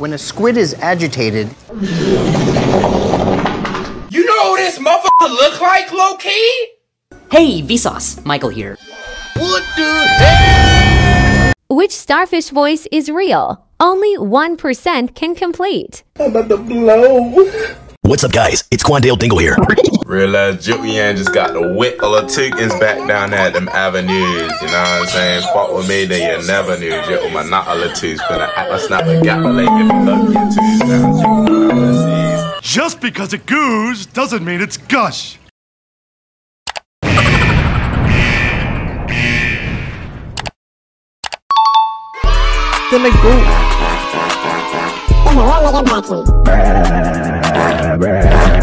When a squid is agitated, You know who this motherfucker look like, low key? Hey, Vsauce, Michael here. Which starfish voice is real? Only 1% can complete. What's up, guys? It's Quandale Dingle here. Realize Julian just got the wit of the chickens back down at them avenues. You know what I'm saying? Fuck with me, then you never knew. Jit with my not a tooth. Finna act like snap a gap, but like if you look your tooth down, you know what I'm Just because it goos doesn't mean it's gush. Bruh, bruh.